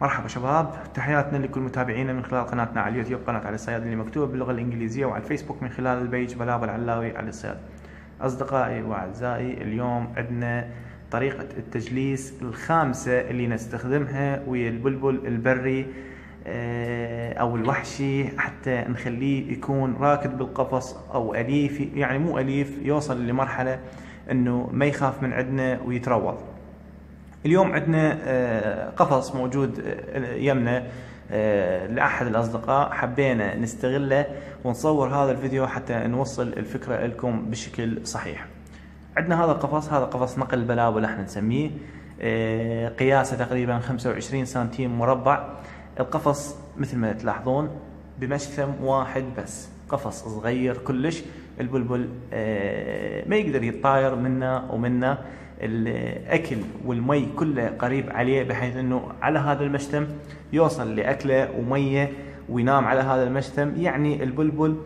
مرحبا شباب تحياتنا لكل متابعينا من خلال قناتنا على اليوتيوب قناة علي الصياد اللي مكتوبة باللغة الإنجليزية وعلى الفيسبوك من خلال البيج بلابل علاوي علي الصياد. أصدقائي وأعزائي اليوم عندنا طريقة التجليس الخامسة اللي نستخدمها ويا البلبل البري آه، أو الوحشي حتى نخليه يكون راكد بالقفص أو أليف يعني مو أليف يوصل لمرحلة أنه ما يخاف من عندنا ويتروض. اليوم عندنا آه، قفص موجود آه، يمنا آه، لأحد الأصدقاء. حبينا نستغله ونصور هذا الفيديو حتى نوصل الفكرة لكم بشكل صحيح. عندنا هذا القفص هذا قفص نقل بلابل إحنا نسميه قياسه تقريبا 25 سنتيم مربع. القفص مثل ما تلاحظون بمشثم واحد بس. قفص صغير كلش البلبل ما يقدر يطاير منا ومنا الأكل والمي كله قريب عليه بحيث إنه على هذا المشتم يوصل لأكلة ومية وينام على هذا المشتم. يعني البلبل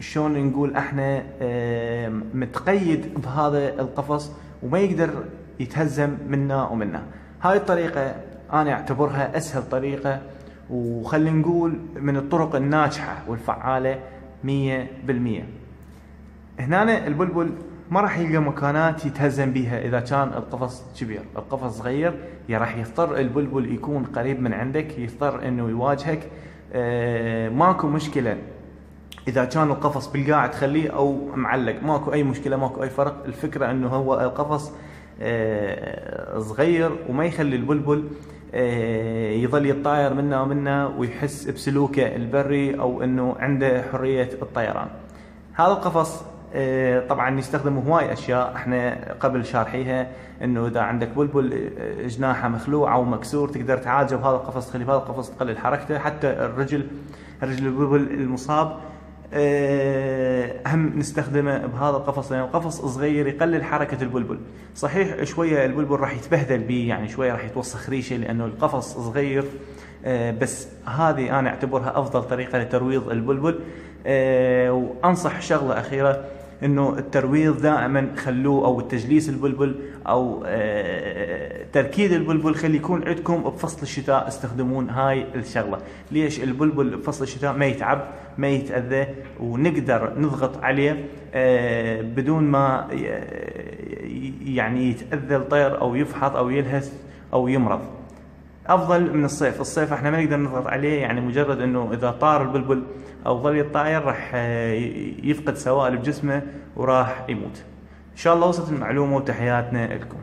شلون نقول إحنا متقيد بهذا القفص وما يقدر يتهزم منا ومنا هاي الطريقة أنا أعتبرها أسهل طريقة وخلينا نقول من الطرق الناجحة والفعالة. مية بالمية. هنا البلبل ما راح يلقى مكانات يتهزم بيها. إذا كان القفص كبير القفص صغير يا راح يضطر البلبل يكون قريب من عندك يضطر إنه يواجهك. آه ماكو مشكلة. إذا كان القفص بالقاع تخليه أو معلق ماكو أي مشكلة ماكو أي فرق. الفكرة إنه هو القفص آه صغير وما يخلي البلبل يظل يطاير منا ومنا ويحس بسلوكه البري أو إنه عنده حرية الطيران. هذا القفص آه، طبعا يستخدم هواي أشياء إحنا قبل شارحيها إنه إذا عندك بلبل آه، جناحه مخلوع أو مكسور تقدر تعالجه بهذا القفص تخلي بهذا القفص تقلل حركته حتى الرجل رجل البلبل المصاب آه، هم نستخدمه بهذا القفص لأن يعني القفص صغير يقلل حركة البلبل. صحيح شوية البلبل راح يتبهدل به يعني شوية راح يتوسخ ريشه لأنه القفص صغير بس هذه أنا أعتبرها أفضل طريقة لترويض البلبل. وأنصح شغلة أخيرة إنه الترويض دائما خلوه أو التجليس البلبل أو آه، تركيد البلبل خلي يكون عندكم بفصل الشتاء استخدمون هاي الشغلة. ليش البلبل بفصل الشتاء ما يتعب ما يتأذى ونقدر نضغط عليه آه، بدون ما يعني يتأذى الطير أو يفحط أو يلهث أو يمرض. أفضل من الصيف الصيف إحنا ما نقدر نضغط عليه يعني مجرد إنه إذا طار البلبل أو ظل يطاير راح آه، يفقد سوائل بجسمه وراح يموت. إن شاء الله وصلت المعلومة وتحياتنا لكم.